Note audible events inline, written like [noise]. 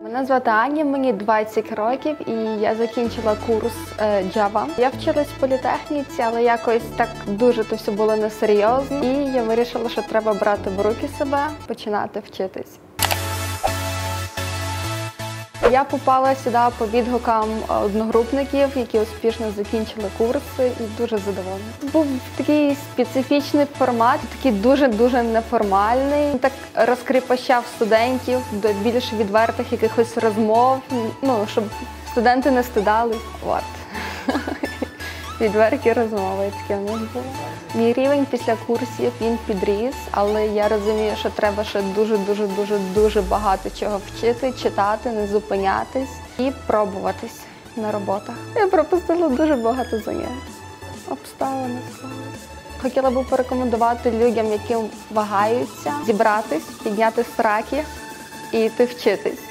Мене звати Аня, мені 20 років і я закінчила курс е, Java. Я вчилась в політехніці, але якось так дуже то все було несерйозно. І я вирішила, що треба брати в руки себе, починати вчитись. Я попала сюди по відгукам одногрупників, які успішно закінчили курси, і дуже задоволена. Був такий специфічний формат, такий дуже-дуже неформальний. Так розкріпощав студентів до більш відвертих якихось розмов, ну щоб студенти не стидали. От. [laughs] Відверті розмови таке в нас було. Мій рівень після курсів він підріс, але я розумію, що треба ще дуже, дуже, дуже, дуже багато чого вчити, читати, не зупинятись і пробуватись на роботах. Я пропустила дуже багато занять. Обставини склалися. Хотіла б порекомендувати людям, які вагаються, зібратись, підняти страки і йти вчитись.